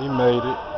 He made it.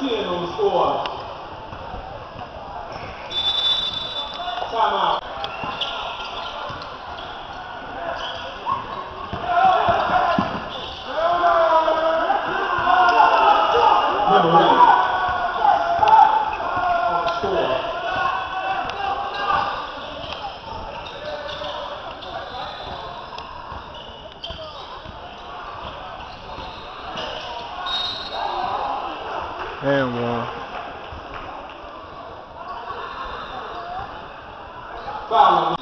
Tarantino score. Timeout. And one. Follow.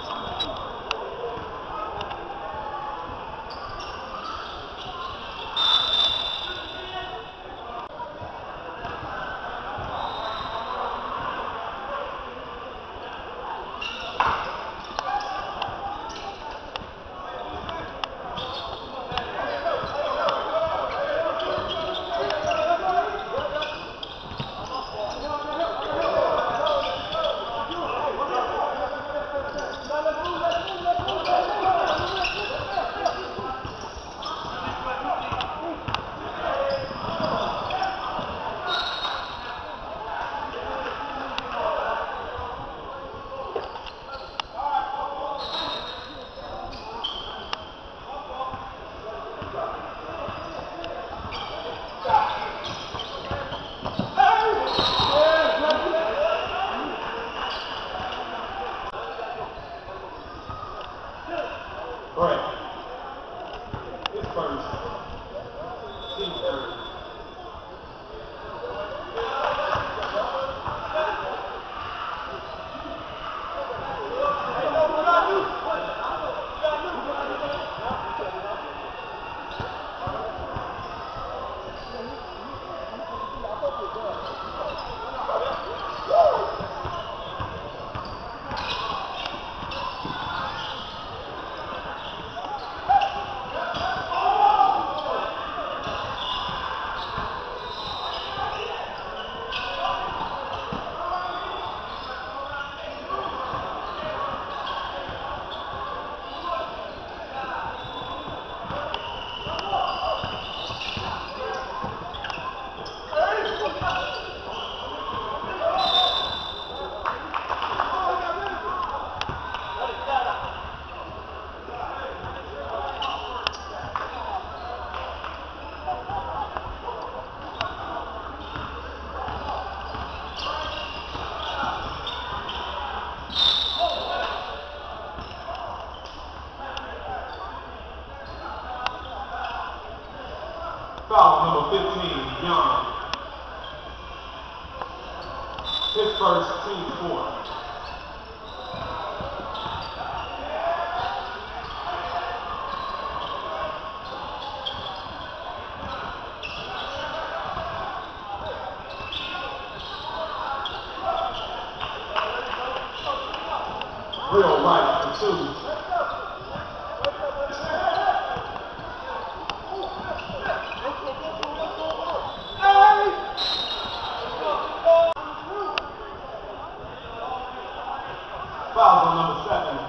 All right. Six runs, team four. Real life, two. Foul on number seven,